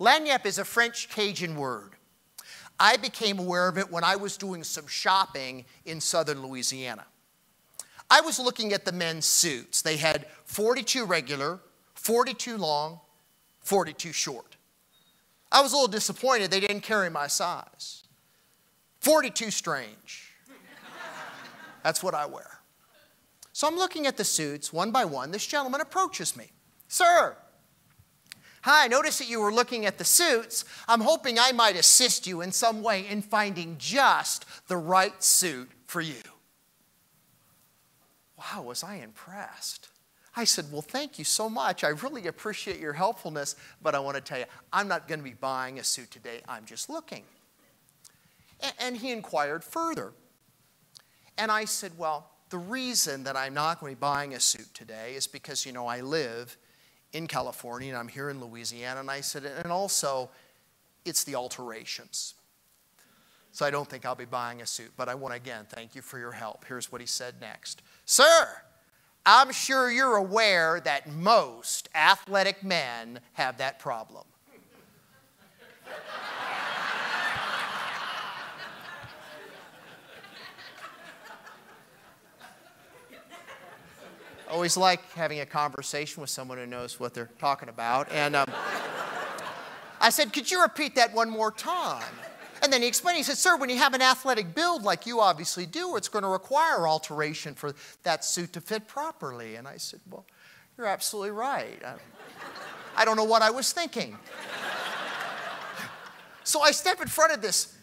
Lagniappe is a French Cajun word. I became aware of it when I was doing some shopping in southern Louisiana. I was looking at the men's suits. They had 42 regular, 42 long, 42 short. I was a little disappointed they didn't carry my size. 42 strange. That's what I wear. So I'm looking at the suits one by one. This gentleman approaches me. Sir, hi, I noticed that you were looking at the suits. I'm hoping I might assist you in some way in finding just the right suit for you. Wow, was I impressed. I said, Well, thank you so much. I really appreciate your helpfulness, but I want to tell you, I'm not going to be buying a suit today. I'm just looking. And he inquired further. And I said, Well, the reason that I'm not going to be buying a suit today is because, you know, I live in California and I'm here in Louisiana. And I said, And also, it's the alterations. So I don't think I'll be buying a suit. But I want to again thank you for your help. Here's what he said next Sir, I'm sure you're aware that most athletic men have that problem. Always like having a conversation with someone who knows what they're talking about. And um, I said, Could you repeat that one more time? And then he explained, he said, Sir, when you have an athletic build like you obviously do, it's going to require alteration for that suit to fit properly. And I said, Well, you're absolutely right. I, I don't know what I was thinking. so I step in front of this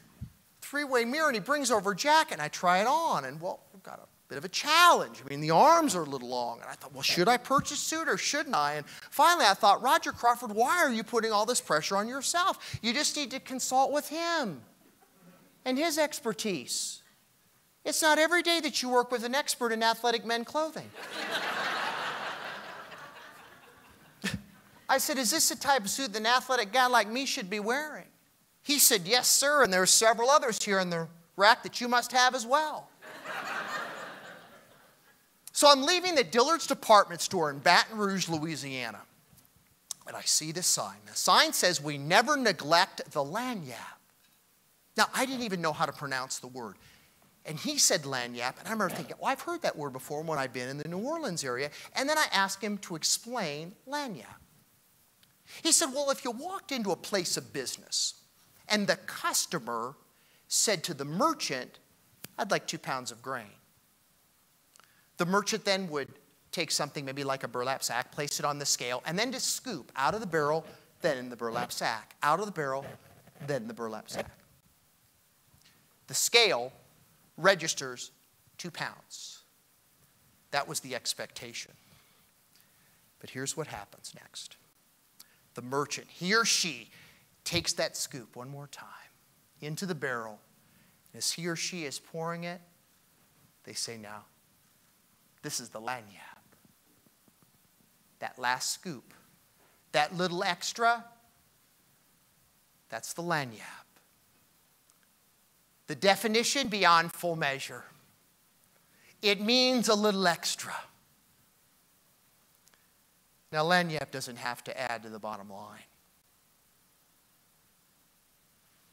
three way mirror and he brings over a jacket and I try it on. And well, we've got a bit of a challenge. I mean, the arms are a little long. And I thought, well, should I purchase suit or shouldn't I? And finally, I thought, Roger Crawford, why are you putting all this pressure on yourself? You just need to consult with him and his expertise. It's not every day that you work with an expert in athletic men clothing. I said, Is this the type of suit that an athletic guy like me should be wearing? He said, Yes, sir, and there are several others here in the rack that you must have as well. So I'm leaving the Dillard's department store in Baton Rouge, Louisiana. And I see this sign. The sign says, We never neglect the lagniappe. Now, I didn't even know how to pronounce the word. And he said lagniappe, and I remember thinking, well, I've heard that word before when I've been in the New Orleans area. And then I asked him to explain lagniappe. He said, well, if you walked into a place of business and the customer said to the merchant, I'd like two pounds of grain. The merchant then would take something maybe like a burlap sack, place it on the scale, and then just scoop out of the barrel, then in the burlap sack, out of the barrel, then the burlap sack. The scale registers two pounds. That was the expectation. But here's what happens next the merchant, he or she, takes that scoop one more time into the barrel. As he or she is pouring it, they say, Now, this is the lagniappe. That last scoop, that little extra, that's the lagniappe. The definition beyond full measure. It means a little extra. Now, lagniappe doesn't have to add to the bottom line.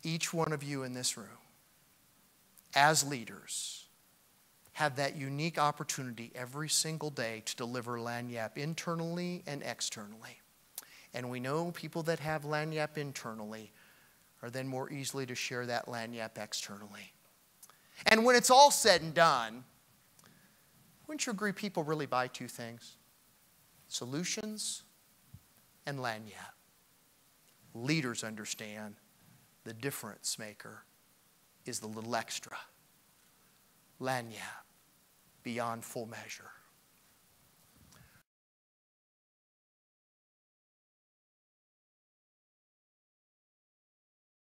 Each one of you in this room, as leaders, have that unique opportunity every single day to deliver lagniappe internally and externally. And we know people that have lagniappe internally are then more easily to share that lagniappe externally. And when it's all said and done, wouldn't you agree people really buy two things? Solutions and lagniappe. Leaders understand the difference maker is the little extra lagniappe beyond full measure.